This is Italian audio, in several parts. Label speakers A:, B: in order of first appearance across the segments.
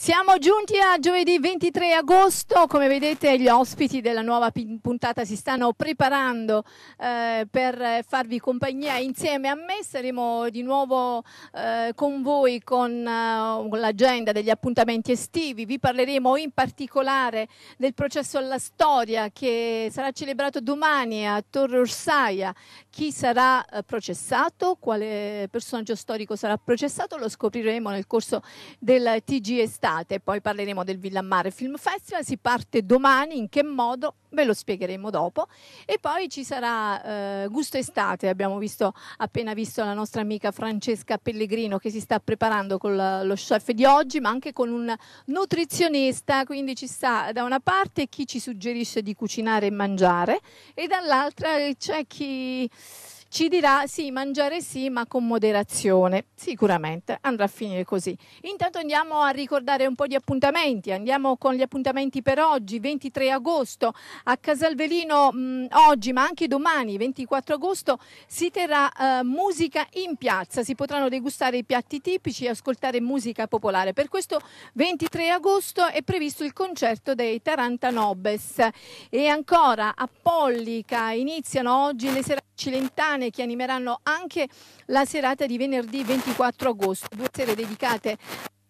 A: Siamo giunti a giovedì 23 agosto, come vedete gli ospiti della nuova puntata si stanno preparando eh, per farvi compagnia insieme a me, saremo di nuovo eh, con voi con uh, l'agenda degli appuntamenti estivi, vi parleremo in particolare del processo alla storia che sarà celebrato domani a Torre Orsaia, chi sarà eh, processato, quale personaggio storico sarà processato? Lo scopriremo nel corso del TG Estate estate, poi parleremo del Villammare Film Festival, si parte domani, in che modo ve lo spiegheremo dopo. E poi ci sarà eh, Gusto Estate, abbiamo visto, appena visto la nostra amica Francesca Pellegrino che si sta preparando con lo chef di oggi ma anche con un nutrizionista, quindi ci sta da una parte chi ci suggerisce di cucinare e mangiare e dall'altra c'è chi ci dirà sì, mangiare sì, ma con moderazione. Sicuramente andrà a finire così. Intanto andiamo a ricordare un po' di appuntamenti. Andiamo con gli appuntamenti per oggi, 23 agosto a Casalvelino mh, oggi, ma anche domani, 24 agosto, si terrà uh, musica in piazza. Si potranno degustare i piatti tipici e ascoltare musica popolare. Per questo 23 agosto è previsto il concerto dei Tarantanobes. E ancora a Pollica iniziano oggi le serate cilentane che animeranno anche la serata di venerdì 24 agosto, due sere dedicate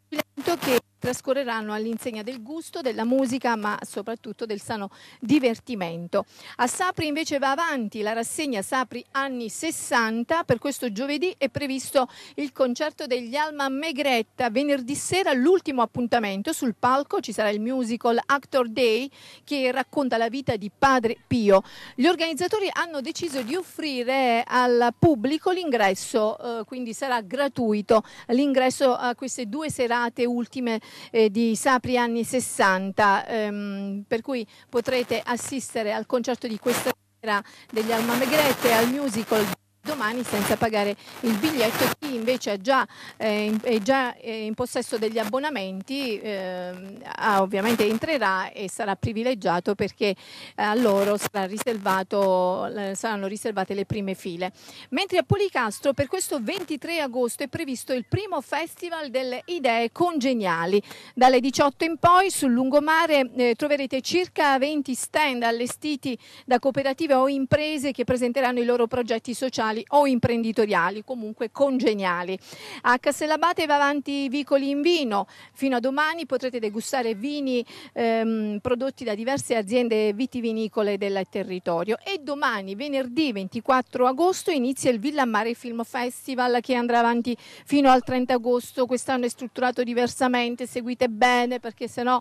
A: che trascorreranno all'insegna del gusto, della musica, ma soprattutto del sano divertimento. A Sapri invece va avanti la rassegna Sapri anni 60, per questo giovedì è previsto il concerto degli Alma Megretta, venerdì sera l'ultimo appuntamento sul palco ci sarà il musical Actor Day che racconta la vita di Padre Pio. Gli organizzatori hanno deciso di offrire al pubblico l'ingresso, eh, quindi sarà gratuito l'ingresso a queste due serate ultime eh, di Sapri anni 60, ehm, per cui potrete assistere al concerto di questa sera degli Alma Megrette al musical domani senza pagare il biglietto. Chi invece è già, eh, è già eh, in possesso degli abbonamenti eh, ovviamente entrerà e sarà privilegiato perché eh, a loro saranno riservate le prime file. Mentre a Policastro per questo 23 agosto è previsto il primo festival delle idee congeniali. Dalle 18 in poi sul lungomare eh, troverete circa 20 stand allestiti da cooperative o imprese che presenteranno i loro progetti sociali professionali o imprenditoriali, comunque congeniali. A Castellabate va avanti Vicoli in Vino. Fino a domani potrete degustare vini ehm, prodotti da diverse aziende vitivinicole del territorio. E domani, venerdì 24 agosto, inizia il Villammare Film Festival che andrà avanti fino al 30 agosto. Quest'anno è strutturato diversamente, seguite bene perché sennò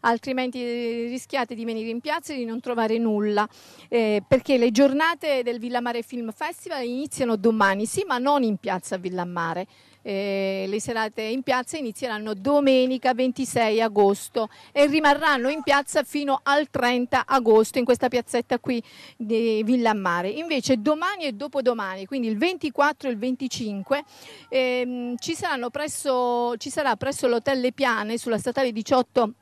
A: altrimenti rischiate di venire in piazza e di non trovare nulla. Eh, perché le giornate del Villamare Film Festival iniziano domani, sì, ma non in piazza Villammare. Eh, le serate in piazza inizieranno domenica 26 agosto e rimarranno in piazza fino al 30 agosto in questa piazzetta qui di Villammare. Invece domani e dopodomani, quindi il 24 e il 25, ehm, ci, presso, ci sarà presso l'Hotel Le Piane sulla statale 18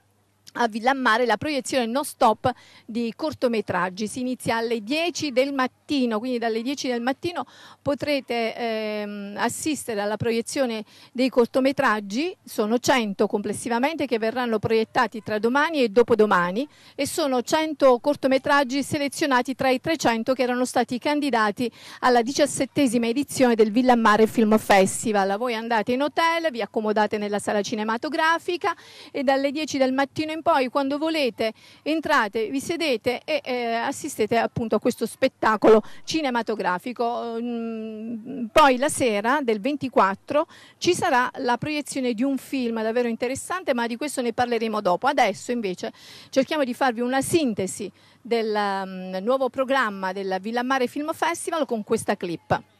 A: a Villammare la proiezione non stop di cortometraggi. Si inizia alle 10 del mattino, quindi dalle 10 del mattino potrete ehm, assistere alla proiezione dei cortometraggi. Sono 100 complessivamente che verranno proiettati tra domani e dopodomani e sono 100 cortometraggi selezionati tra i 300 che erano stati candidati alla diciassettesima edizione del Villammare Film Festival. Voi andate in hotel, vi accomodate nella sala cinematografica e dalle 10 del mattino in poi quando volete entrate, vi sedete e eh, assistete appunto a questo spettacolo cinematografico. Mm, poi la sera del 24 ci sarà la proiezione di un film davvero interessante, ma di questo ne parleremo dopo. Adesso invece cerchiamo di farvi una sintesi del um, nuovo programma del Villammare Film Festival con questa clip.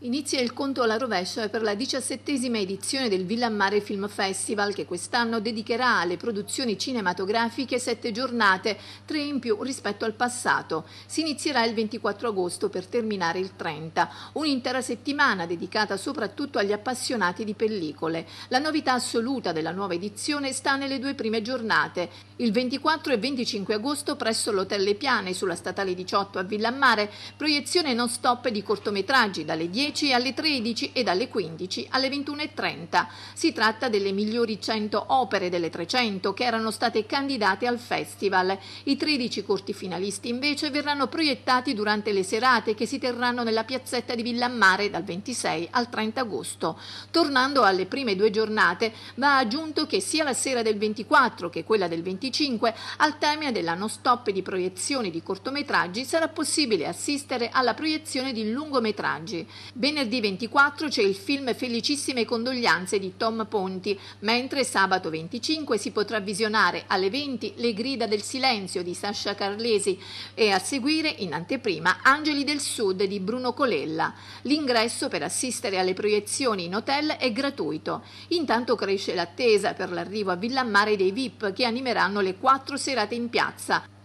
A: Inizia il conto alla rovescia per la diciassettesima edizione del Villammare Film Festival che quest'anno dedicherà alle produzioni cinematografiche sette giornate, tre in più rispetto al passato. Si inizierà il 24 agosto per terminare il 30, un'intera settimana dedicata soprattutto agli appassionati di pellicole. La novità assoluta della nuova edizione sta nelle due prime giornate, il 24 e 25 agosto presso l'Hotel Le Piane sulla statale 18 a Villammare, proiezione non stop di cortometraggi dalle 10 10 alle 13 e dalle 15 alle 21.30. Si tratta delle migliori 100 opere delle 300 che erano state candidate al festival. I 13 corti finalisti invece verranno proiettati durante le serate che si terranno nella piazzetta di Villammare dal 26 al 30 agosto. Tornando alle prime due giornate, va aggiunto che sia la sera del 24 che quella del 25 al tema della non stop di proiezioni di cortometraggi sarà possibile assistere alla proiezione di lungometraggi. Venerdì 24 c'è il film Felicissime condoglianze di Tom Ponti, mentre sabato 25 si potrà visionare alle 20 Le grida del silenzio di Sasha Carlesi e a seguire in anteprima Angeli del Sud di Bruno Colella. L'ingresso per assistere alle proiezioni in hotel è gratuito. Intanto cresce l'attesa per l'arrivo a Villammare dei VIP che animeranno le quattro serate in piazza.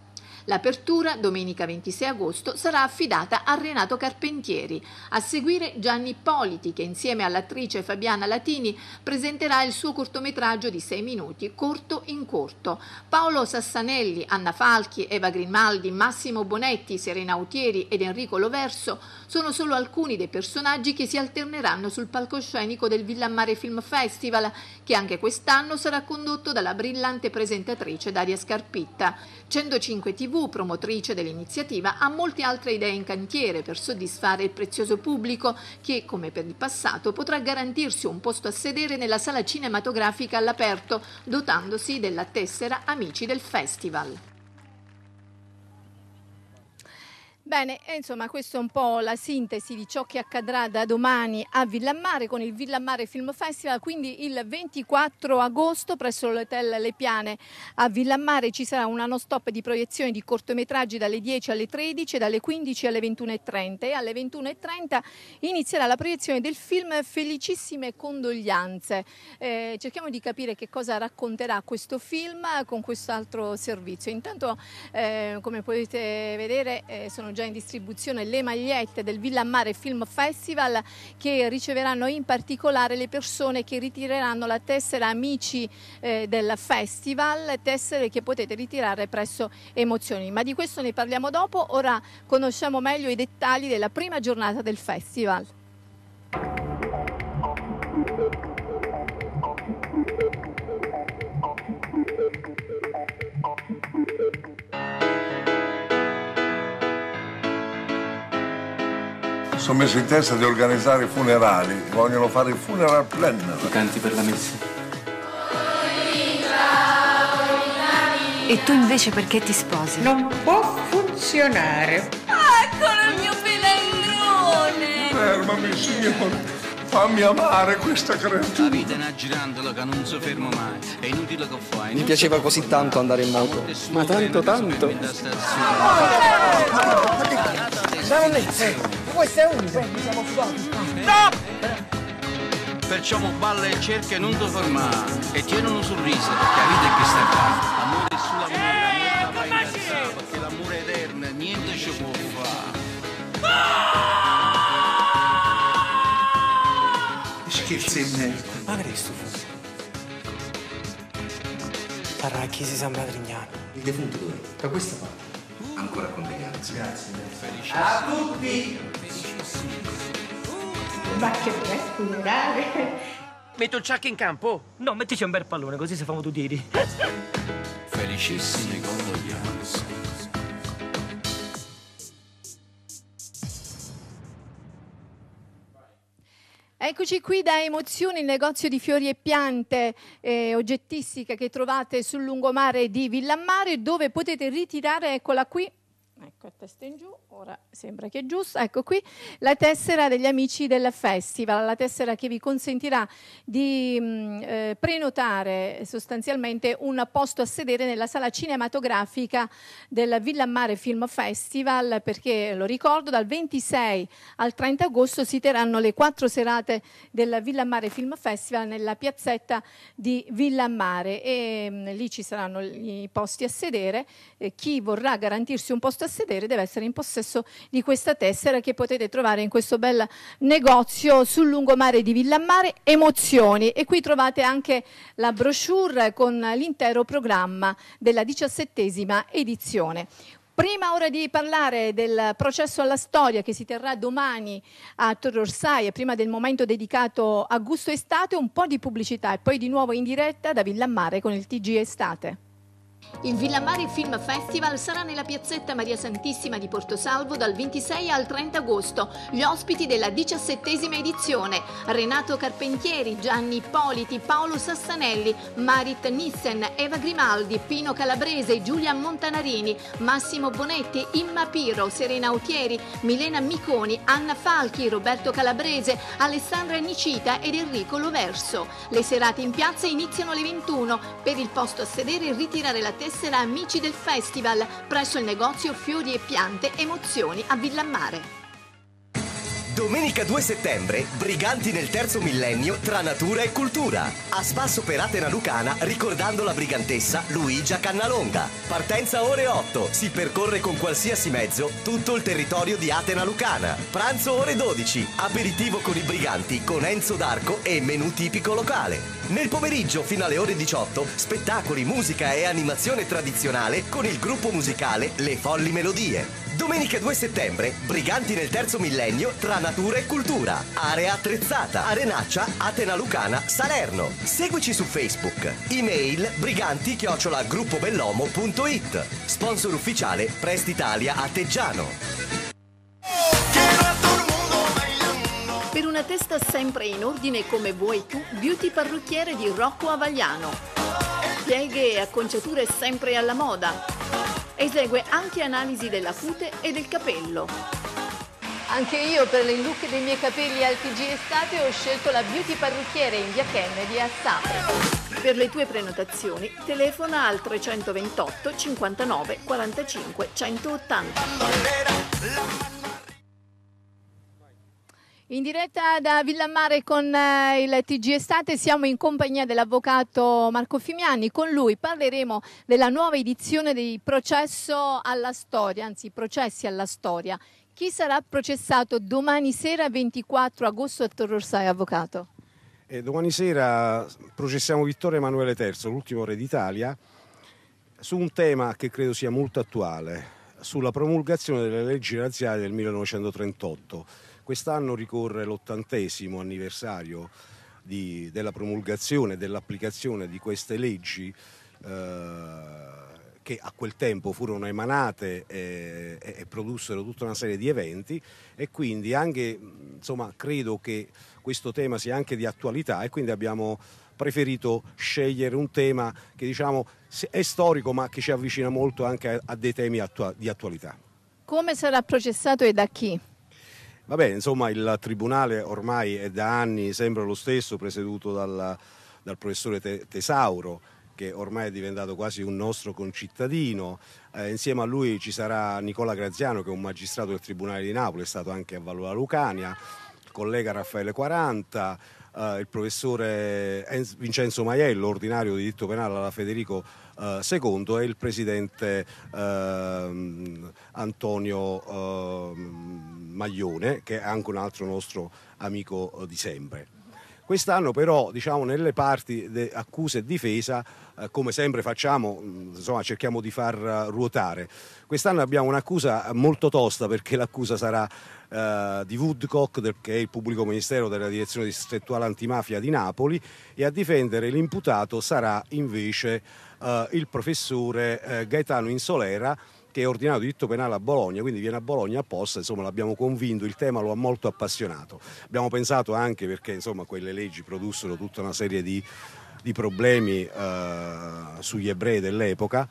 A: L'apertura, domenica 26 agosto, sarà affidata a Renato Carpentieri. A seguire Gianni Ippoliti, che insieme all'attrice Fabiana Latini presenterà il suo cortometraggio di sei minuti, Corto in corto. Paolo Sassanelli, Anna Falchi, Eva Grimaldi, Massimo Bonetti, Serena Autieri ed Enrico Loverso sono solo alcuni dei personaggi che si alterneranno sul palcoscenico del Villammare Film Festival, che anche quest'anno sarà condotto dalla brillante presentatrice Daria Scarpitta. 105 TV TV, promotrice dell'iniziativa, ha molte altre idee in cantiere per soddisfare il prezioso pubblico che, come per il passato, potrà garantirsi un posto a sedere nella sala cinematografica all'aperto, dotandosi della tessera Amici del Festival. Bene, insomma, questa è un po' la sintesi di ciò che accadrà da domani a Villammare con il Villammare Film Festival. Quindi il 24 agosto presso l'Hotel Le Piane a Villammare ci sarà una non stop di proiezione di cortometraggi dalle 10 alle 13, dalle 15 alle 21.30 e alle 21.30 inizierà la proiezione del film Felicissime condoglianze. Eh, cerchiamo di capire che cosa racconterà questo film con quest'altro servizio. Intanto, eh, come potete vedere, eh, sono già già in distribuzione le magliette del Villammare Film Festival che riceveranno in particolare le persone che ritireranno la tessera Amici eh, del Festival, tessere che potete ritirare presso Emozioni. Ma di questo ne parliamo dopo, ora conosciamo meglio i dettagli della prima giornata del festival.
B: Sono messo in testa di organizzare i funerali, vogliono fare il funeral plan.
C: I canti per la messa.
D: E tu invece perché ti sposi?
E: Non può funzionare.
F: Eccolo il mio filandrone!
B: Fermami, signore. Fammi amare questa creatura.
G: La vita è una girandola che non si ferma mai. È inutile che fai.
C: Mi piaceva così tanto andare in moto. Ma tanto, tanto.
H: Andiamo lì, questo è unico, siamo sudati.
G: Stop! Perciò balla e cerca e non ti fermare. E tieni un sorriso, perché la vita è questa qua. Amore è sull'amore, la vita perché l'amore è eterno, niente ci può fare.
C: Scherzi in me.
H: Ma che sto Taracchi si sembra Trignano.
C: Il defunto dove?
H: Da questa parte.
C: Ancora condoglianze.
H: Grazie.
G: Felice.
E: A tutti! Ma che funerale!
I: Metto il ciacco in campo?
J: No, mettici un bel pallone, così si fanno tutti i tiri.
G: Felicissime condoglianze.
A: Eccoci qui da Emozioni, il negozio di fiori e piante eh, oggettistica che trovate sul lungomare di Villammare dove potete ritirare, eccola qui, ecco a testa in giù, ora sembra che è giusto, ecco qui la tessera degli amici del festival, la tessera che vi consentirà di mm, eh, prenotare sostanzialmente un posto a sedere nella sala cinematografica del Villammare Film Festival perché lo ricordo dal 26 al 30 agosto si terranno le quattro serate del Villammare Film Festival nella piazzetta di Villammare e mh, mm, lì ci saranno i posti a sedere, eh, chi vorrà garantirsi un posto a sedere deve essere in possesso di questa tessera che potete trovare in questo bel negozio sul lungomare di Villammare Emozioni e qui trovate anche la brochure con l'intero programma della diciassettesima edizione. Prima ora di parlare del processo alla storia che si terrà domani a Torrorsai prima del momento dedicato a gusto estate, un po' di pubblicità e poi di nuovo in diretta da Villammare con il TG Estate.
K: Il Villamari Film Festival sarà nella piazzetta Maria Santissima di Portosalvo dal 26 al 30 agosto. Gli ospiti della diciassettesima edizione: Renato Carpentieri, Gianni Ippoliti, Paolo Sassanelli, Marit Nissen, Eva Grimaldi, Pino Calabrese, Giulia Montanarini, Massimo Bonetti, Imma Piro, Serena Autieri, Milena Miconi, Anna Falchi, Roberto Calabrese, Alessandra Nicita ed Enrico Loverso. Le serate in piazza iniziano alle 21. Per il posto a sedere ritirare la tessera Amici del Festival presso il negozio Fiori e Piante Emozioni a Villammare.
L: Domenica 2 settembre, Briganti nel terzo millennio tra natura e cultura. A spasso per Atena Lucana ricordando la brigantessa Luigia Cannalonga. Partenza ore 8, si percorre con qualsiasi mezzo tutto il territorio di Atena Lucana. Pranzo ore 12, aperitivo con i briganti con Enzo D'Arco e menù tipico locale. Nel pomeriggio fino alle ore 18, spettacoli, musica e animazione tradizionale con il gruppo musicale Le Folli Melodie. Domenica 2 settembre, Briganti nel terzo millennio tra natura e cultura. Area attrezzata, Arenaccia, Atena Lucana, Salerno. Seguici su Facebook. Email briganti-gruppobellomo.it. Sponsor ufficiale Prestitalia a Teggiano.
K: Per una testa sempre in ordine come vuoi tu, beauty parrucchiere di Rocco Avagliano. Pieghe e acconciature sempre alla moda. Esegue anche analisi della cute e del capello.
A: Anche io per il look dei miei capelli al TG Estate ho scelto la beauty parrucchiere in via Kennedy a Sapri.
K: Per le tue prenotazioni telefona al 328 59 45 180.
A: In diretta da Villammare con eh, il TG Estate siamo in compagnia dell'avvocato Marco Fimiani. Con lui parleremo della nuova edizione di Processo alla Storia, anzi Processi alla Storia. Chi sarà processato domani sera 24 agosto a Torrorsai, avvocato?
M: Eh, domani sera processiamo Vittorio Emanuele III, l'ultimo re d'Italia, su un tema che credo sia molto attuale, sulla promulgazione delle leggi razziali del 1938 Quest'anno ricorre l'ottantesimo anniversario di, della promulgazione e dell'applicazione di queste leggi eh, che a quel tempo furono emanate e, e, produssero tutta una serie di eventi e quindi anche, insomma, credo che questo tema sia anche di attualità e quindi abbiamo preferito scegliere un tema che diciamo è storico ma che ci avvicina molto anche a, a dei temi attua- di attualità.
A: Come sarà processato e da chi?
M: Vabbè, insomma, il tribunale ormai è da anni sempre lo stesso, presieduto dal, dal professore Tesauro, che ormai è diventato quasi un nostro concittadino. Eh, insieme a lui ci sarà Nicola Graziano, che è un magistrato del Tribunale di Napoli, è stato anche a Valora Lucania, il collega Raffaele Quaranta, eh, il professore Vincenzo Maiello, ordinario di diritto penale alla Federico eh, II e il presidente ehm, Antonio ehm, Maglione, che è anche un altro nostro amico eh, di sempre. Quest'anno però diciamo, nelle parti de- accuse e difesa, eh, come sempre facciamo, mm, insomma, cerchiamo di far uh, ruotare. Quest'anno abbiamo un'accusa molto tosta perché l'accusa sarà uh, di Woodcock, del, che è il pubblico ministero della direzione distrettuale antimafia di Napoli, e a difendere l'imputato sarà invece uh, il professore Gaetano Insolera che è ordinato di diritto penale a Bologna, quindi viene a Bologna apposta, insomma l'abbiamo convinto, il tema lo ha molto appassionato. Abbiamo pensato anche perché insomma quelle leggi produssero tutta una serie di, di problemi eh, sugli ebrei dell'epoca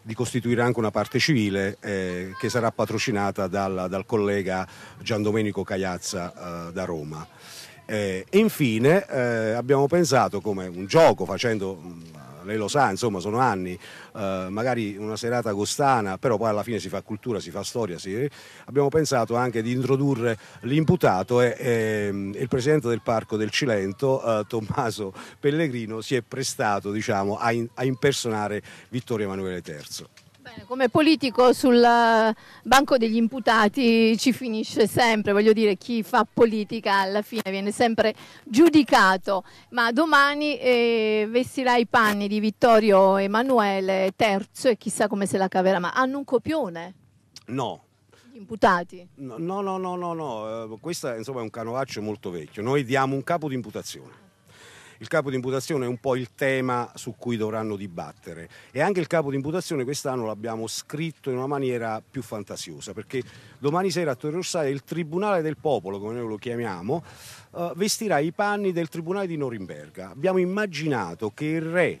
M: di costituire anche una parte civile eh, che sarà patrocinata dal, dal collega Gian Domenico Cagliazza eh, da Roma. Eh, infine eh, abbiamo pensato come un gioco facendo lei lo sa, insomma sono anni, eh, magari una serata agostana, però poi alla fine si fa cultura, si fa storia, si... abbiamo pensato anche di introdurre l'imputato e, e il presidente del Parco del Cilento, eh, Tommaso Pellegrino, si è prestato diciamo, a, in, a impersonare Vittorio Emanuele III.
A: Bene, come politico sul banco degli imputati ci finisce sempre, voglio dire, chi fa politica alla fine viene sempre giudicato, ma domani eh, vestirà i panni di Vittorio Emanuele III e chissà come se la caverà, ma hanno un copione.
M: No,
A: Gli imputati?
M: No, no, no, no, no, no. Eh, questo insomma, è un canovaccio molto vecchio. Noi diamo un capo di imputazione. Il capo di imputazione è un po' il tema su cui dovranno dibattere e anche il capo di imputazione quest'anno l'abbiamo scritto in una maniera più fantasiosa perché domani sera a Torre Rossai il Tribunale del Popolo, come noi lo chiamiamo, eh, vestirà i panni del Tribunale di Norimberga. Abbiamo immaginato che il re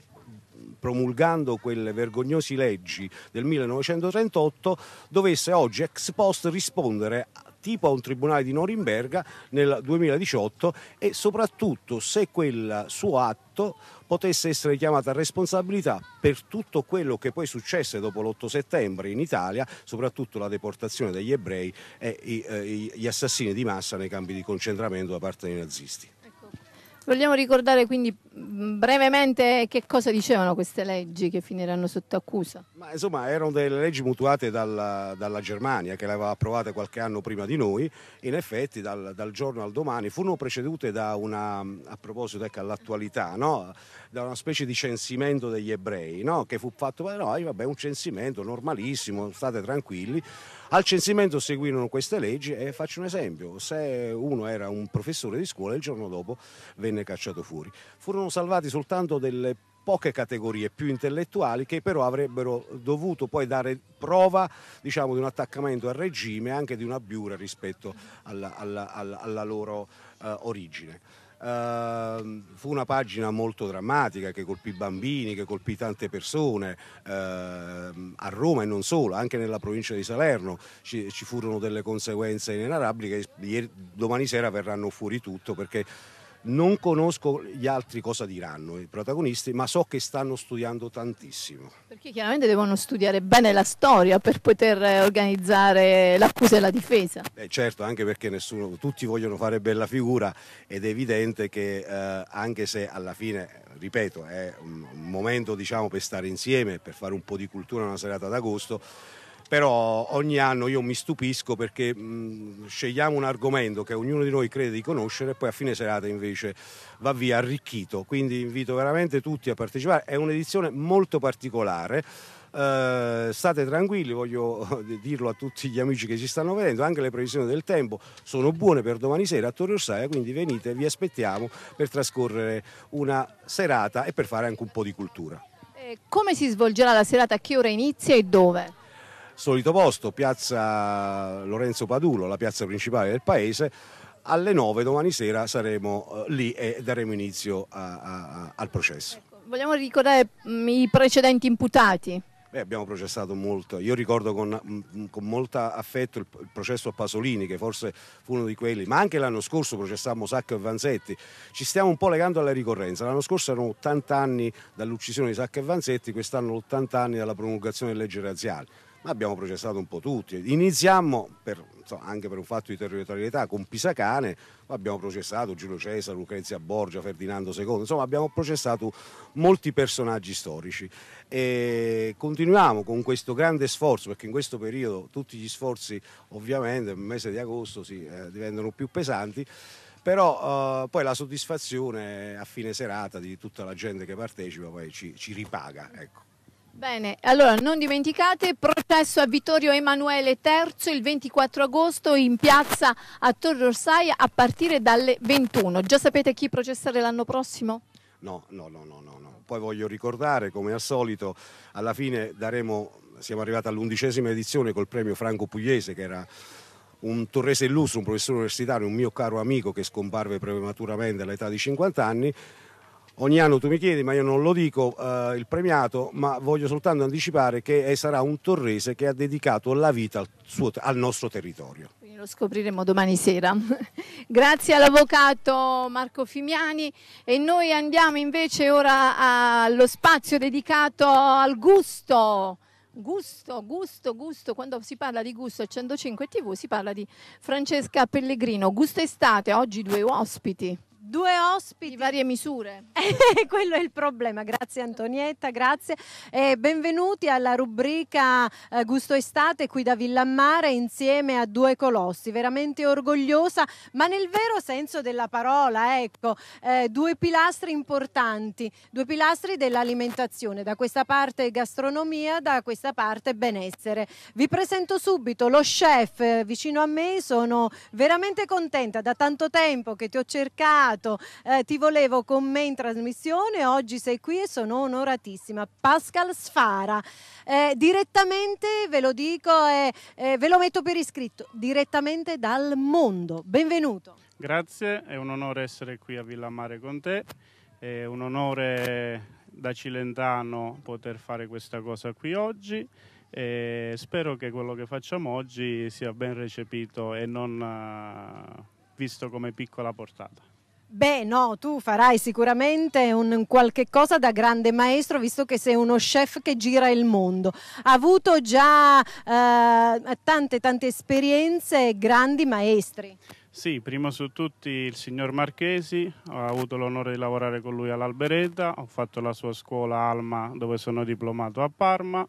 M: promulgando quelle vergognose leggi del 1938, dovesse oggi ex post rispondere tipo a un tribunale di Norimberga nel 2018 e soprattutto se quel suo atto potesse essere chiamato a responsabilità per tutto quello che poi successe dopo l'8 settembre in Italia, soprattutto la deportazione degli ebrei e eh, gli assassini di massa nei campi di concentramento da parte dei nazisti.
A: Vogliamo ricordare quindi brevemente che cosa dicevano queste leggi che finiranno sotto accusa?
M: Ma insomma erano delle leggi mutuate dalla, dalla Germania che le aveva approvate qualche anno prima di noi, in effetti dal, dal giorno al domani furono precedute da una, a proposito ecco, all'attualità, no? da una specie di censimento degli ebrei no? che fu fatto, no, vabbè un censimento normalissimo, state tranquilli. Al censimento seguirono queste leggi e faccio un esempio, se uno era un professore di scuola il giorno dopo venne cacciato fuori. Furono salvati soltanto delle poche categorie più intellettuali che però avrebbero dovuto poi dare prova diciamo, di un attaccamento al regime e anche di una biura rispetto alla, alla, alla, alla loro uh, origine. Uh, fu una pagina molto drammatica che colpì bambini, che colpì tante persone uh, a Roma e non solo, anche nella provincia di Salerno ci, ci furono delle conseguenze inenarrabili che ieri, domani sera verranno fuori tutto perché non conosco gli altri cosa diranno i protagonisti, ma so che stanno studiando tantissimo.
A: Perché chiaramente devono studiare bene la storia per poter organizzare l'accusa e la difesa.
M: Eh certo, anche perché nessuno, tutti vogliono fare bella figura ed è evidente che eh, anche se alla fine, ripeto, è un, un momento diciamo, per stare insieme, per fare un po' di cultura una serata d'agosto, però ogni anno io mi stupisco perché mh, scegliamo un argomento che ognuno di noi crede di conoscere e poi a fine serata invece va via arricchito, quindi invito veramente tutti a partecipare, è un'edizione molto particolare. Uh, state tranquilli, voglio dirlo a tutti gli amici che ci stanno vedendo, anche le previsioni del tempo sono buone per domani sera a Torre Orsaia, quindi venite, vi aspettiamo per trascorrere una serata e per fare anche un po' di cultura.
A: E come si svolgerà la serata, a che ora inizia e dove?
M: Solito posto, piazza Lorenzo Padulo, la piazza principale del paese. Alle 9 domani sera saremo eh, lì e daremo inizio a, a, al processo.
A: Ecco, vogliamo ricordare mh, i precedenti imputati?
M: Beh, abbiamo processato molto, io ricordo con, con molto affetto il, il, processo a Pasolini che forse fu uno di quelli, ma anche l'anno scorso processammo Sacco e Vanzetti, ci stiamo un po' legando alla ricorrenza, l'anno scorso erano 80 anni dall'uccisione di Sacco e Vanzetti, quest'anno 80 anni dalla promulgazione delle leggi razziali ma abbiamo processato un po' tutti. Iniziamo per, insomma, anche per un fatto di territorialità con Pisacane, abbiamo processato Giulio Cesare, Lucrezia Borgia, Ferdinando II, insomma abbiamo processato molti personaggi storici e continuiamo con questo grande sforzo perché in questo periodo tutti gli sforzi ovviamente nel mese di agosto si, eh, diventano più pesanti però eh, poi la soddisfazione a fine serata di tutta la gente che partecipa poi ci, ci ripaga. Ecco.
A: Bene, allora non dimenticate processo a Vittorio Emanuele III il 24 agosto in piazza a Torre Orsaia a partire dalle 21. Già sapete chi processare l'anno prossimo?
M: No, no, no, no, no, no. Poi voglio ricordare, come al solito, alla fine daremo, siamo arrivati all'undicesima edizione col premio Franco Pugliese che era un torrese illustre, un professore universitario, un mio caro amico che scomparve prematuramente all'età di 50 anni Ogni anno tu mi chiedi, ma io non lo dico, eh, il premiato, ma voglio soltanto anticipare che sarà un torrese che ha dedicato la vita al, suo, al nostro territorio.
A: Quindi lo scopriremo domani sera. Grazie all'avvocato Marco Fimiani e noi andiamo invece ora allo spazio dedicato al gusto. Gusto, gusto, gusto, quando si parla di gusto a 105 TV si parla di Francesca Pellegrino. Gusto estate, oggi due ospiti
N: Due ospiti.
A: Di varie misure.
N: Quello è il problema. Grazie Antonietta, grazie. E benvenuti alla rubrica eh, Gusto Estate qui da Villammare insieme a due colossi. Veramente orgogliosa, ma nel vero senso della parola, ecco, eh, due pilastri importanti, due pilastri dell'alimentazione. Da questa parte gastronomia, da questa parte benessere. Vi presento subito lo chef eh, vicino a me, sono veramente contenta da tanto tempo che ti ho cercato eh, ti volevo con me in trasmissione, oggi sei qui e sono onoratissima. Pascal Sfara, eh, direttamente ve lo dico e eh, ve lo metto per iscritto, direttamente dal mondo. Benvenuto.
O: Grazie, è un onore essere qui a Villamare con te, è un onore da Cilentano poter fare questa cosa qui oggi e spero che quello che facciamo oggi sia ben recepito e non uh, visto come piccola portata.
N: Beh, no, tu farai sicuramente un qualche cosa da grande maestro, visto che sei uno chef che gira il mondo. Ha avuto già eh, tante, tante esperienze grandi maestri.
O: Sì, prima su tutti il signor Marchesi, ho avuto l'onore di lavorare con lui all'Albereta, ho fatto la sua scuola Alma dove sono diplomato a Parma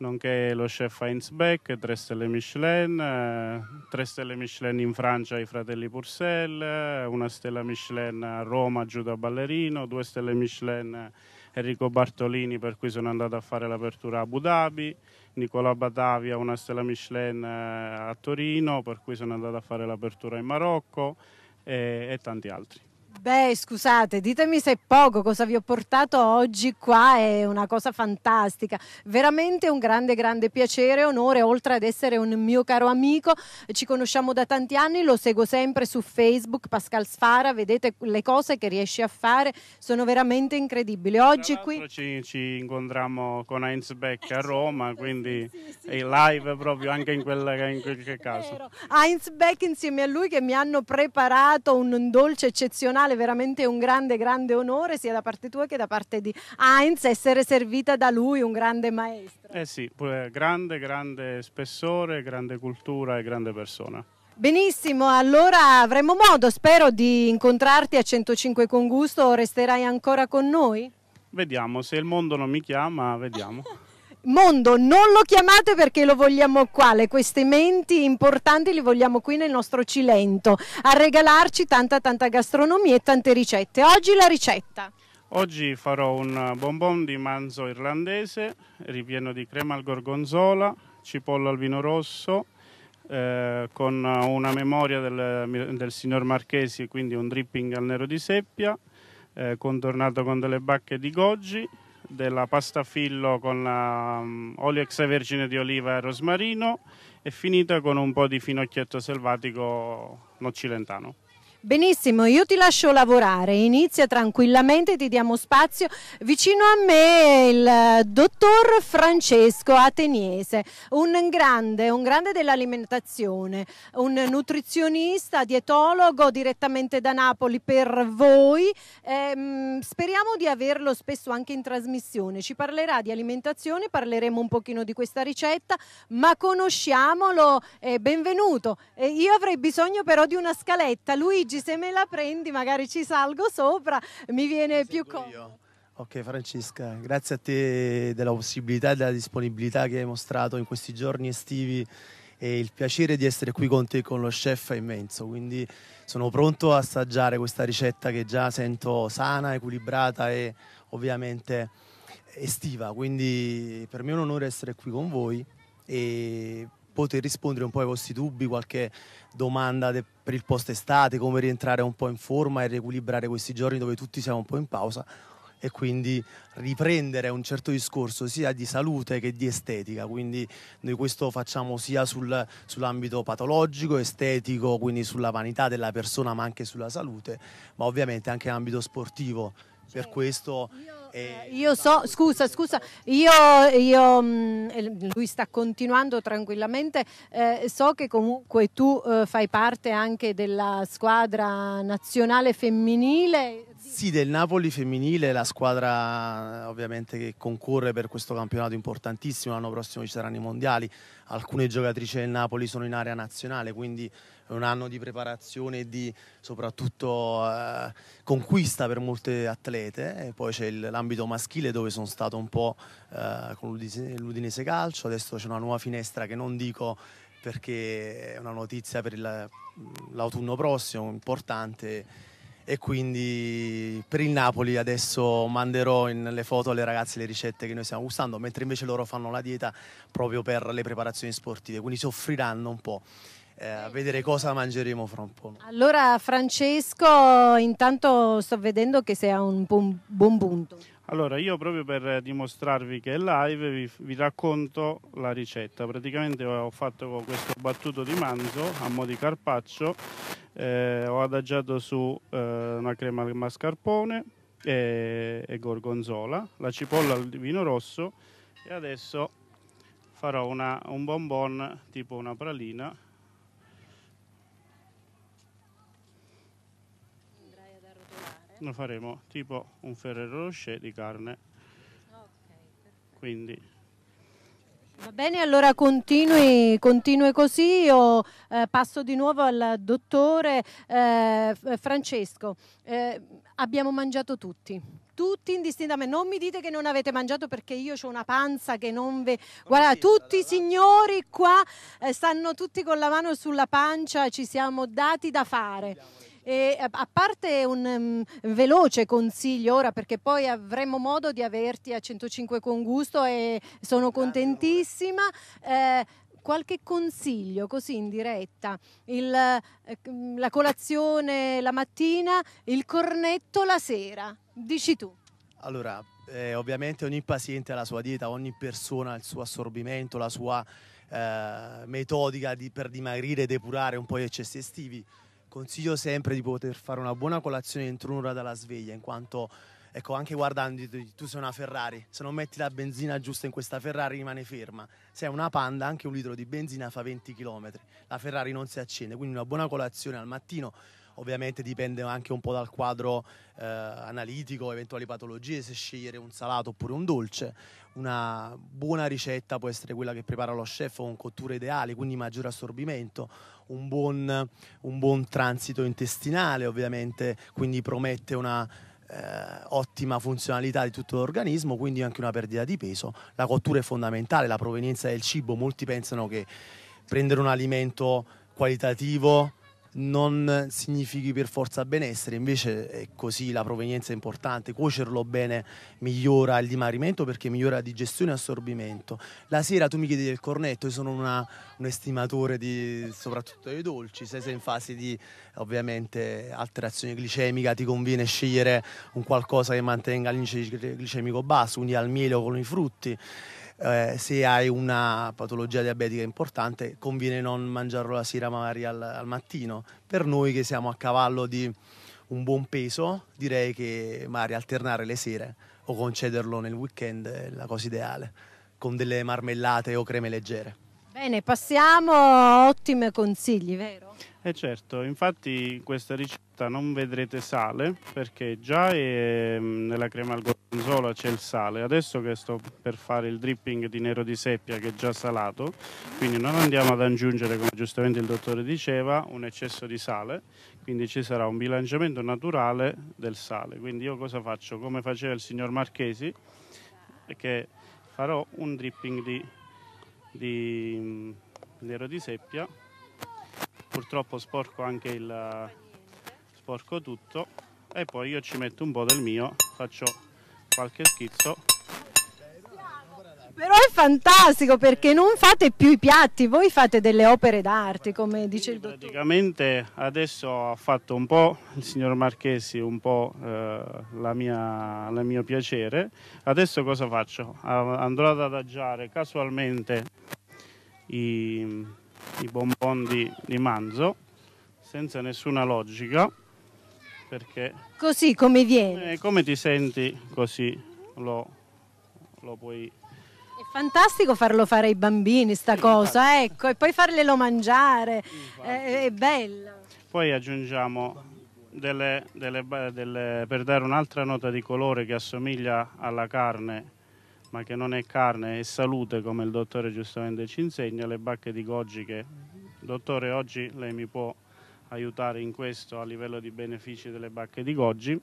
O: nonché lo chef Heinz Beck, tre stelle Michelin, eh, tre stelle Michelin in Francia ai fratelli Purcell, eh, una stella Michelin a Roma, Giuda Ballerino, due stelle Michelin Enrico Bartolini per cui sono andato a fare l'apertura a Abu Dhabi, Nicola Batavia una stella Michelin eh, a Torino per cui sono andato a fare l'apertura in Marocco e, e tanti altri.
N: Beh, scusate, ditemi se è poco, cosa vi ho portato oggi qua è una cosa fantastica, veramente un grande grande piacere, onore, oltre ad essere un mio caro amico, ci conosciamo da tanti anni, lo seguo sempre su Facebook, Pascal Sfara, vedete le cose che riesce a fare, sono veramente incredibili. Oggi qui
O: ci, ci incontriamo con Heinz Beck a Roma, quindi sì, sì, sì. è live proprio anche in quel, in quel caso.
N: Heinz Beck insieme a lui che mi hanno preparato un dolce eccezionale personale veramente un grande, grande onore sia da parte tua che da parte di Heinz essere servita da lui, un grande maestro.
O: Eh sì, grande, grande spessore, grande cultura e grande persona.
N: Benissimo, allora avremo modo, spero, di incontrarti a 105 con gusto, resterai ancora con noi?
O: Vediamo, se il mondo non mi chiama, vediamo.
N: Mondo, non lo chiamate perché lo vogliamo qua, le queste menti importanti li vogliamo qui nel nostro Cilento, a regalarci tanta tanta gastronomia e tante ricette. Oggi la ricetta.
O: Oggi farò un bonbon di manzo irlandese, ripieno di crema al gorgonzola, cipolla al vino rosso, eh, con una memoria del, del, signor Marchesi, quindi un dripping al nero di seppia, eh, contornato con delle bacche di goji, della pasta fillo con um, olio extravergine di oliva e rosmarino e finita con un po' di finocchietto selvatico noccilentano.
N: Benissimo, io ti lascio lavorare, inizia tranquillamente, ti diamo spazio. Vicino a me il dottor Francesco Ateniese, un grande, un grande dell'alimentazione, un nutrizionista, dietologo direttamente da Napoli per voi. Ehm, speriamo di averlo spesso anche in trasmissione. Ci parlerà di alimentazione, parleremo un pochino di questa ricetta, ma conosciamolo. Eh, benvenuto. Eh, io avrei bisogno però di una scaletta. Luigi Luigi, se me la prendi magari ci salgo sopra, mi viene più comodo.
P: Ok Francesca, grazie a te della possibilità e della disponibilità che hai mostrato in questi giorni estivi e il piacere di essere qui con te con lo chef è immenso, quindi sono pronto a assaggiare questa ricetta che già sento sana, equilibrata e ovviamente estiva, quindi per me è un onore essere qui con voi e poter rispondere un po' ai vostri dubbi, qualche domanda per il post estate, come rientrare un po' in forma e riequilibrare questi giorni dove tutti siamo un po' in pausa e quindi riprendere un certo discorso sia di salute che di estetica, quindi noi questo facciamo sia sul, sull'ambito patologico, estetico, quindi sulla vanità della persona ma anche sulla salute, ma ovviamente anche in ambito sportivo. Per questo
N: eh, io so, scusa, scusa, io, io, mm, lui sta continuando tranquillamente, eh, so che comunque tu eh, fai parte anche della squadra nazionale femminile.
P: Sì, del Napoli femminile, la squadra ovviamente che concorre per questo campionato importantissimo, l'anno prossimo ci saranno i mondiali, alcune giocatrici del Napoli sono in area nazionale, quindi un anno di preparazione e di soprattutto eh, conquista per molte atlete. E poi c'è l'ambito maschile dove sono stato un po' eh, con l'Udinese, Calcio, adesso c'è una nuova finestra che non dico perché è una notizia per l'autunno prossimo, importante. E quindi per il Napoli adesso manderò le foto alle ragazze le ricette che noi stiamo gustando, mentre invece loro fanno la dieta proprio per le preparazioni sportive, quindi soffriranno un po' eh, a vedere cosa mangeremo fra un po'.
N: Allora Francesco, intanto sto vedendo che sei a un buon, buon punto.
O: Allora, io proprio per dimostrarvi che è live vi, vi racconto la ricetta. Praticamente ho fatto questo battuto di manzo a mo' di carpaccio, eh, ho adagiato su eh, una crema al mascarpone e, e gorgonzola, la cipolla al vino rosso e adesso farò una- un bonbon tipo una pralina. Lo faremo tipo un Ferrero Rocher di carne. Quindi
N: Va bene, allora continui, continui così. Io eh, passo di nuovo al dottore eh, Francesco. Eh, abbiamo mangiato tutti. Tutti indistintamente, non mi dite che non avete mangiato perché io ho una panza che non ve. Guarda, tutti i signori qua eh, stanno tutti con la mano sulla pancia, ci siamo dati da fare. E a a parte un um, veloce consiglio ora, perché poi avremo modo di averti a 105 con gusto e sono contentissima. eh, qualche consiglio così in diretta? Il, eh, la colazione la mattina, il cornetto la sera. Dici tu.
P: Allora, eh, ovviamente ogni paziente ha la sua dieta, ogni persona ha il suo assorbimento, la sua eh, metodica di- per dimagrire e depurare un po' gli eccessi estivi. Consiglio sempre di poter fare una buona colazione entro un'ora dalla sveglia, in quanto, ecco, anche guardando, tu sei una Ferrari, se non metti la benzina giusta in questa Ferrari rimane ferma. Se è una Panda, anche un litro di benzina fa 20 km. La Ferrari non si accende, quindi una buona colazione al mattino Ovviamente dipende anche un po' dal quadro eh, analitico, eventuali patologie, se scegliere un salato oppure un dolce. Una buona ricetta può essere quella che prepara lo chef con cotture ideali, quindi maggiore assorbimento, un buon, un buon transito intestinale ovviamente, quindi promette una eh, ottima funzionalità di tutto l'organismo, quindi anche una perdita di peso. La cottura è fondamentale, la provenienza del cibo, molti pensano che prendere un alimento qualitativo non significhi per forza benessere, invece è così, la provenienza è importante, cuocerlo bene migliora il dimagrimento perché migliora la digestione e assorbimento. La sera tu mi chiedi del cornetto, io sono una- un estimatore di, soprattutto dei dolci, se sei in fase di ovviamente alterazione glicemica ti conviene scegliere un qualcosa che mantenga l'indice glicemico basso, quindi al miele o con i frutti. Eh, se hai una patologia diabetica importante conviene non mangiarlo la sera magari al, al mattino. Per noi che siamo a cavallo di un buon peso direi che magari alternare le sere o concederlo nel weekend è la cosa ideale, con delle marmellate o creme leggere.
N: Bene, passiamo ottimi consigli, vero?
O: Eh certo, infatti in questa ricetta non vedrete sale perché già ehm, nella crema al gorgonzola c'è il sale. Adesso che sto per fare il dripping di nero di seppia che è già salato, quindi non andiamo ad aggiungere, come giustamente il dottore diceva, un eccesso di sale, quindi ci sarà un bilanciamento naturale del sale. Quindi io cosa faccio? Come faceva il signor Marchesi, che farò un dripping di, di mm, nero di seppia purtroppo sporco anche il sporco tutto e poi io ci metto un po' del mio faccio qualche schizzo
N: Però è fantastico perché non fate più i piatti, voi fate delle opere d'arte, come dice il dottore.
O: praticamente adesso ha fatto un po' il signor Marchesi un po' eh, la mia, la mio piacere adesso cosa faccio? Andrò ad adagiare casualmente i, i bonbon di, di manzo senza nessuna logica perché
N: Così come viene.
O: eh, come ti senti così lo, lo puoi
N: È fantastico farlo fare ai bambini sta cosa, ecco, e poi farglielo mangiare, è, è bella.
O: Poi aggiungiamo delle, delle delle- per dare un'altra nota di colore che assomiglia alla carne, ma che non è carne, è salute, come il dottore giustamente ci insegna, le bacche di goji che Dottore, oggi lei mi può aiutare in questo a livello di benefici delle bacche di Goggi?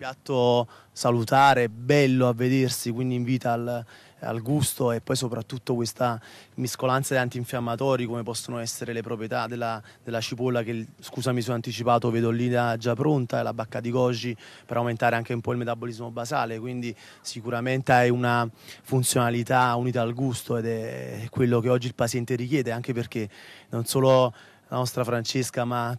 P: piatto salutare, bello a vedersi, quindi invita al, al, gusto e poi soprattutto questa mescolanza di antinfiammatori come possono essere le proprietà della, della cipolla che, scusami se ho anticipato, vedo lì già pronta, la bacca di goji per aumentare anche un po' il metabolismo basale, quindi sicuramente è una funzionalità unita al gusto ed è quello che oggi il paziente richiede, anche perché non solo la nostra Francesca ma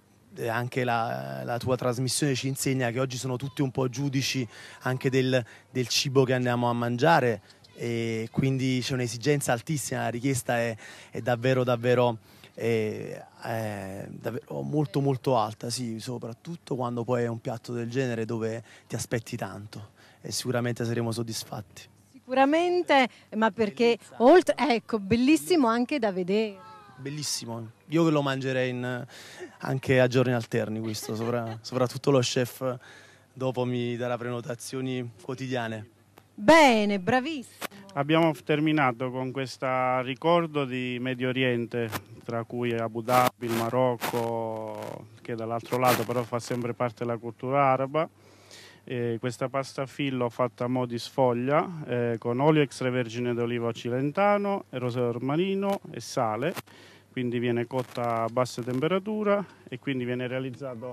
P: anche la, la, tua trasmissione ci insegna che oggi sono tutti un po' giudici anche del, del cibo che andiamo a mangiare e quindi c'è un'esigenza altissima, la richiesta è, è davvero davvero, è, è davvero molto molto alta, sì, soprattutto quando poi è un piatto del genere dove ti aspetti tanto e sicuramente saremo soddisfatti.
N: Sicuramente, ma perché oltre, ecco, bellissimo anche da vedere
P: bellissimo. Io che lo mangerei in, anche a giorni alterni questo, sopra, soprattutto lo chef dopo mi darà prenotazioni quotidiane.
N: Bene, bravissimo.
O: Abbiamo terminato con questo ricordo di Medio Oriente, tra cui Abu Dhabi, il Marocco, che dall'altro lato però fa sempre parte della cultura araba. E questa pasta fillo fatta a mo' di sfoglia eh, con olio extravergine d'oliva cilentano, roseo marino e sale quindi viene cotta a bassa temperatura e quindi viene realizzato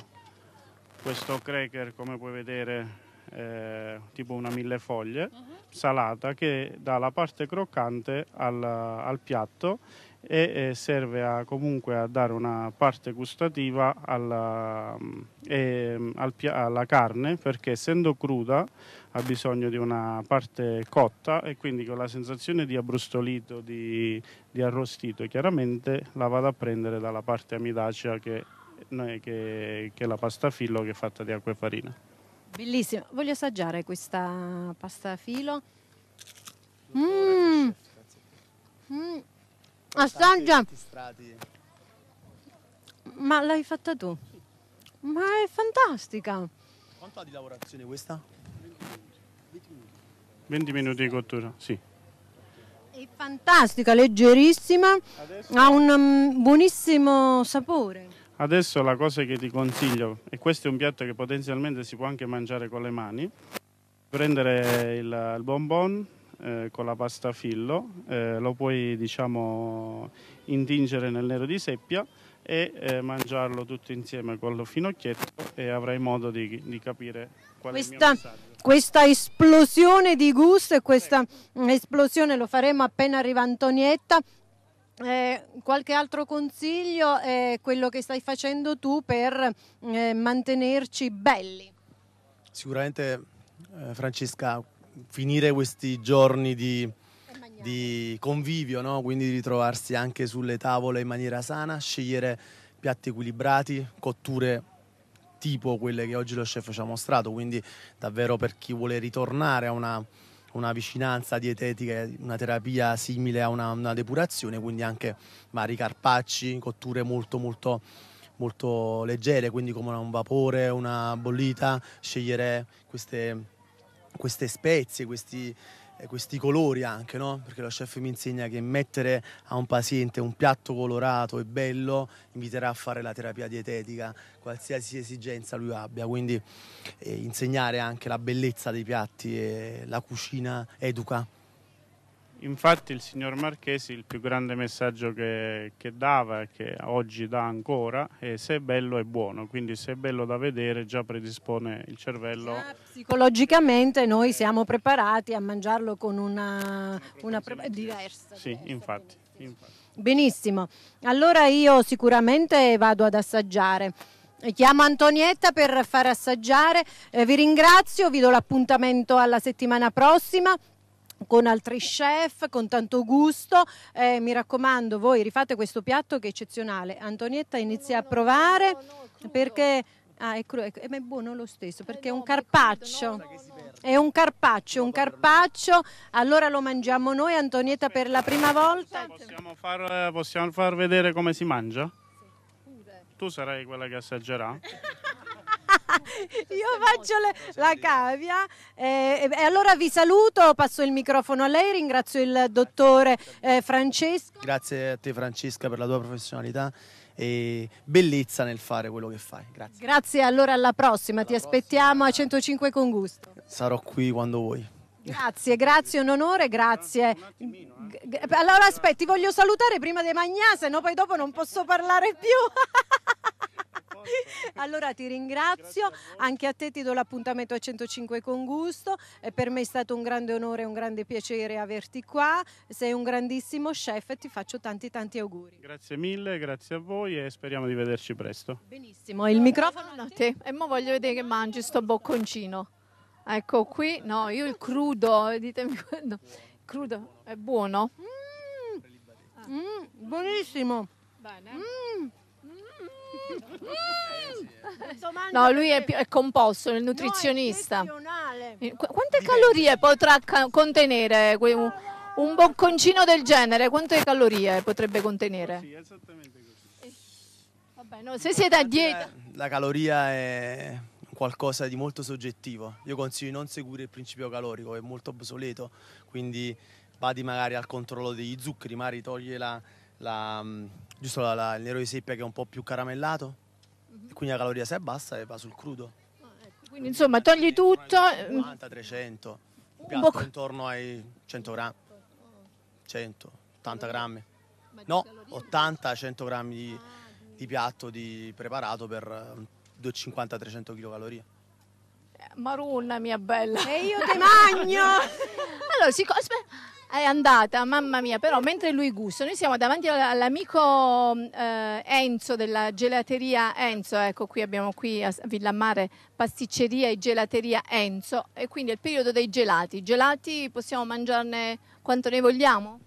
O: questo cracker come puoi vedere eh, tipo una mille foglie uh-huh. salata che dà la parte croccante al, al piatto e eh, serve a, comunque a dare una parte gustativa alla, eh, al, alla carne perché essendo cruda ha bisogno di una parte cotta e quindi con la sensazione di abbrustolito, di, di arrostito chiaramente la vado a prendere dalla parte amidacea che, che, che è la pasta filo che è fatta di acqua e farina.
N: Bellissimo, voglio assaggiare questa pasta filo. Mmm. Mm. Assaggia. Ma l'hai fatta tu? Ma è fantastica.
P: Quanto ha di lavorazione questa?
O: 20 minuti di cottura, sì.
N: È fantastica, leggerissima, Adesso... ha un um, buonissimo sapore.
O: Adesso la cosa che ti consiglio, e questo è un piatto che potenzialmente si può anche mangiare con le mani, prendere il, il bonbon eh, con la pasta fillo, eh, lo puoi diciamo intingere nel nero di seppia e eh, mangiarlo tutto insieme con lo finocchietto e avrai modo di, di capire qual
N: questa,
O: è il mio messaggio.
N: Questa esplosione di gusto e questa esplosione lo faremo appena arriva Antonietta. Eh, qualche altro consiglio è quello che stai facendo tu per eh, mantenerci belli?
P: Sicuramente eh, Francesca, finire questi giorni di, di convivio, no? quindi di ritrovarsi anche sulle tavole in maniera sana, scegliere piatti equilibrati, cotture tipo quelle che oggi lo chef ci ha mostrato, quindi davvero per chi vuole ritornare a una una vicinanza dietetica, una terapia simile a una, una depurazione, quindi anche vari carpacci, cotture molto molto molto leggere, quindi come un vapore, una bollita, scegliere queste, queste spezie, questi, eh, questi colori anche, no? perché lo chef mi insegna che mettere a un paziente un piatto colorato e bello inviterà a fare la terapia dietetica, qualsiasi esigenza lui abbia, quindi eh, insegnare anche la bellezza dei piatti e la cucina educa.
O: Infatti il signor Marchesi il più grande messaggio che, che, dava e che oggi dà ancora è se è bello è buono, quindi se è bello da vedere già predispone il cervello.
N: Già psicologicamente noi siamo preparati a mangiarlo con una, una pre- diversa.
O: Sì, infatti, infatti.
N: Benissimo, allora io sicuramente vado ad assaggiare. Chiamo Antonietta per far assaggiare, eh, vi ringrazio, vi do l'appuntamento alla settimana prossima con altri chef, con tanto gusto. Eh, mi raccomando, voi rifate questo piatto che è eccezionale. Antonietta inizia a provare perché... Ah, è, cru- è, è buono lo stesso perché è un carpaccio. È un carpaccio, un carpaccio. Allora lo mangiamo noi, Antonietta, per la prima volta.
O: Possiamo far, possiamo far vedere come si mangia? Tu sarai quella che assaggerà?
N: Io faccio le- la cavia eh, e allora vi saluto, passo il microfono a lei, ringrazio il dottore eh, Francesco.
P: Grazie a te Francesca per la tua professionalità e bellezza nel fare quello che fai. Grazie.
N: Grazie, allora alla prossima, ti aspettiamo a 105 con gusto.
P: Sarò qui quando vuoi.
N: Grazie, grazie, un onore, grazie. G- Allora aspetti, voglio salutare prima di mangiare, se no poi dopo non posso parlare più. Allora ti ringrazio, anche a te ti do l'appuntamento a 105 con gusto, e per me è stato un grande onore e un grande piacere averti qua, sei un grandissimo chef e ti faccio tanti tanti auguri.
O: Grazie mille, grazie a voi e speriamo di vederci presto.
N: Benissimo, il microfono
A: a te. E mo voglio vedere che mangi sto bocconcino. Ecco qui, no, io il crudo, ditemi quello. Crudo è buono?
N: Mm, buonissimo.
A: Bene.
N: Mm.
A: No, lui è, pi- è composto, è il nutrizionista. Eh, qu- Quante calorie potrà ca- contenere un, un bocconcino del genere? Quante calorie potrebbe contenere? Vabbè, no, se siete a dieta,
P: La caloria è qualcosa di molto soggettivo. Io consiglio di non seguire il principio calorico, è molto obsoleto, quindi vadi magari al controllo degli zuccheri, magari togli la, la, mh, giusto la- la- il nero di seppia che è un po' più caramellato, e quindi la caloria si abbassa e va sul crudo.
A: quindi insomma togli tutto. eh,
P: 50, 300, un
A: bocc-
P: intorno ai 100 grammi, 100, 80 grammi. No, 80-100 grammi di, di piatto di preparato per eh, 250-300 kcal.
A: Marunna mia bella.
N: E io te magno!
A: allora, si, aspe- è andata, mamma mia, però mentre lui gusta, noi siamo davanti all- all'amico eh, Enzo della gelateria Enzo, ecco qui abbiamo qui a Villammare pasticceria e gelateria Enzo e quindi è il periodo dei gelati. Gelati possiamo mangiarne quanto ne vogliamo?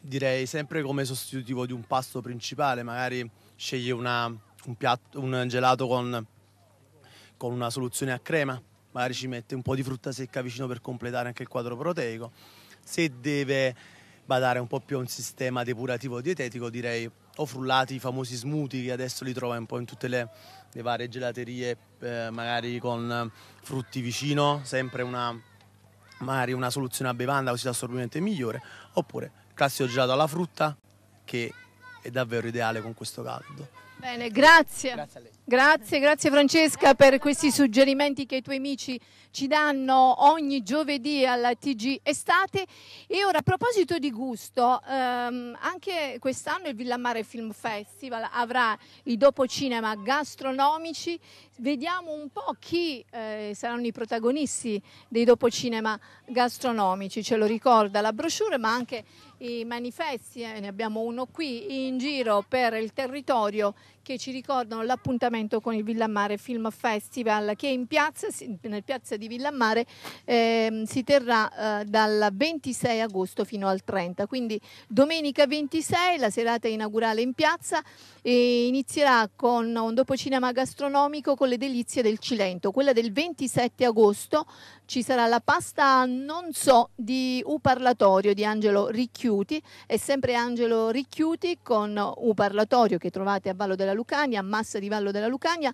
P: Direi sempre come sostitutivo di un pasto principale, magari scegli una- un, piatto, un gelato con, con una soluzione a crema, magari ci mette un po' di frutta secca vicino per completare anche il quadro proteico. Se deve badare un po' più a un sistema depurativo dietetico, direi o frullati, i famosi smoothie che adesso li trova un po' in tutte le, le varie gelaterie, eh, magari con frutti vicino, sempre una, magari una soluzione a bevanda così l'assorbimento è migliore, oppure classico gelato alla frutta che è davvero ideale con questo caldo.
A: Bene, grazie. Grazie, grazie Francesca per questi suggerimenti che i tuoi amici ci danno ogni giovedì alla TG Estate. E ora a proposito di gusto, ehm, anche quest'anno il Villamare Film Festival avrà i dopo cinema gastronomici. Vediamo un po' chi eh, saranno i protagonisti dei dopo cinema gastronomici, ce lo ricorda la brochure, ma anche i manifesti, eh, ne abbiamo uno qui in giro per il territorio che ci ricordano l'appuntamento con il Villammare Film Festival che in piazza, nel piazza di Villammare ehm, si terrà eh, dal 26 agosto fino al 30, quindi domenica 26 la serata inaugurale in piazza e inizierà con un dopo cinema gastronomico con le delizie del Cilento, quella del 27 agosto ci sarà la pasta non so di U Parlatorio di Angelo Ricchiuti, è sempre Angelo Ricchiuti con U Parlatorio che trovate a Vallo della Lucania, a Massa di Vallo della Lucania,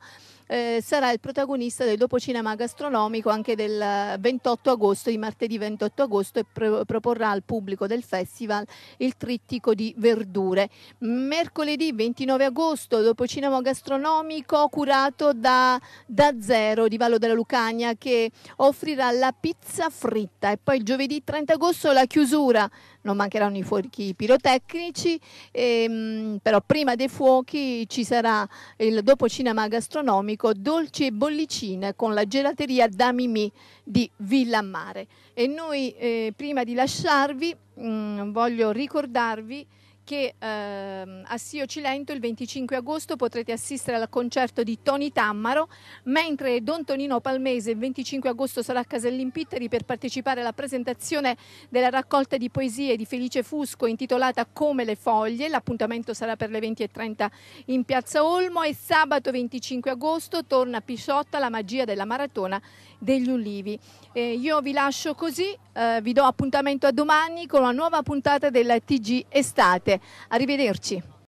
A: eh, sarà il protagonista del dopo cinema gastronomico anche del eh, 28 agosto, di martedì 28 agosto e pro- proporrà al pubblico del festival il trittico di verdure. Mercoledì 29 agosto, dopo cinema gastronomico curato da, da Zero di Vallo della Lucania che offrirà la pizza fritta e poi giovedì 30 agosto la chiusura. Non mancheranno i fuochi pirotecnici, ehm, però prima dei fuochi ci sarà il dopo cinema gastronomico dolci e bollicine con la gelateria da Mimì di Villammare. E noi eh, prima di lasciarvi mm, voglio ricordarvi che ehm, a Sio Cilento il 25 agosto potrete assistere al concerto di Toni Tammaro, mentre Don Tonino Palmese il 25 agosto sarà a Casellimpitteri per partecipare alla presentazione della raccolta di poesie di Felice Fusco intitolata Come le foglie. L'appuntamento sarà per le 20.30 in Piazza Olmo e sabato 25 agosto torna a Pisciotta la magia della maratona degli ulivi. Eh, io vi lascio così, eh, vi do appuntamento a domani con una nuova puntata della TG Estate. Arrivederci.